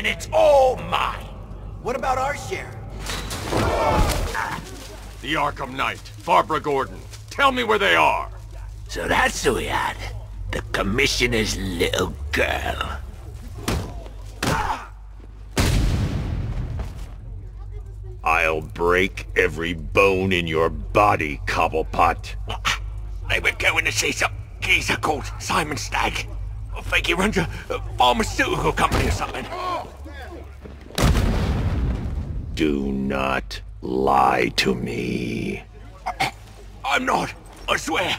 and it's all mine. What about our share? The Arkham Knight, Barbara Gordon. Tell me where they are. So that's who we had. The Commissioner's little girl. I'll break every bone in your body, Cobblepot. They were going to see some geezer called Simon Stagg. I think he runs a, a pharmaceutical company or something. Do not lie to me. I'm not. I swear.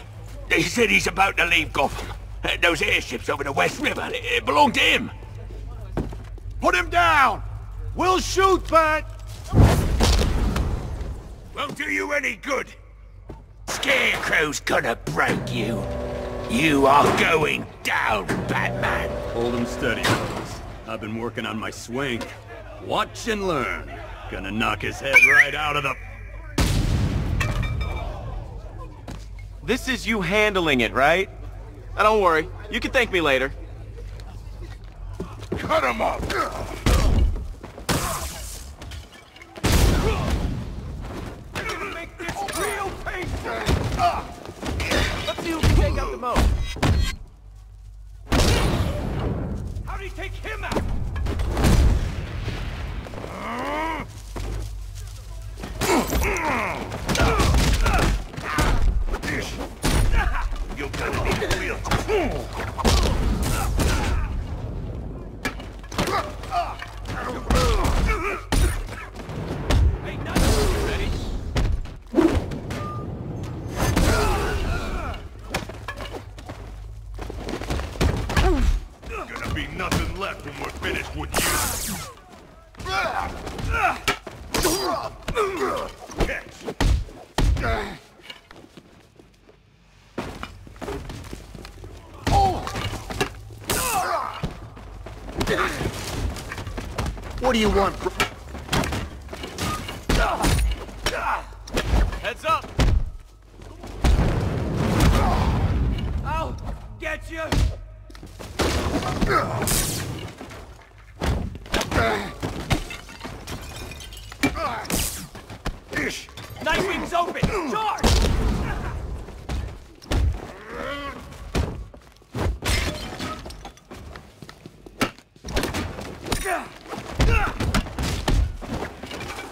They said he's about to leave Gotham. Those airships over the West River, it, it belonged to him. Put him down! We'll shoot, but... Won't do you any good. Scarecrow's gonna break you. You are going down, Batman. Hold him steady, fellas. I've been working on my swing. Watch and learn. Gonna knock his head right out of the... This is you handling it, right? Now don't worry. You can thank me later. Cut him up! Take out. How do you take him out? You're gonna need a real... left when we're finished with you. Catch. What do you want, bro? Heads up! I'll get you! Nightwing's open! Charge!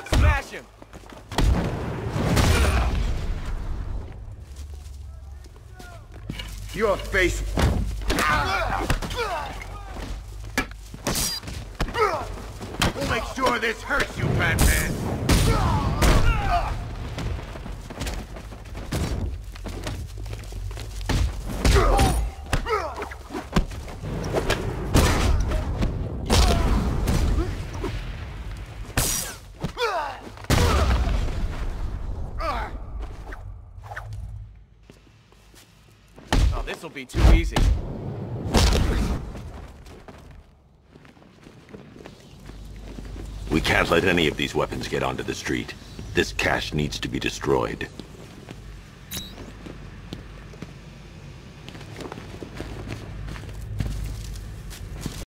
Smash him! Your face... We'll make sure this hurts you, Batman! Oh, this'll be too easy. We can't let any of these weapons get onto the street. This cache needs to be destroyed.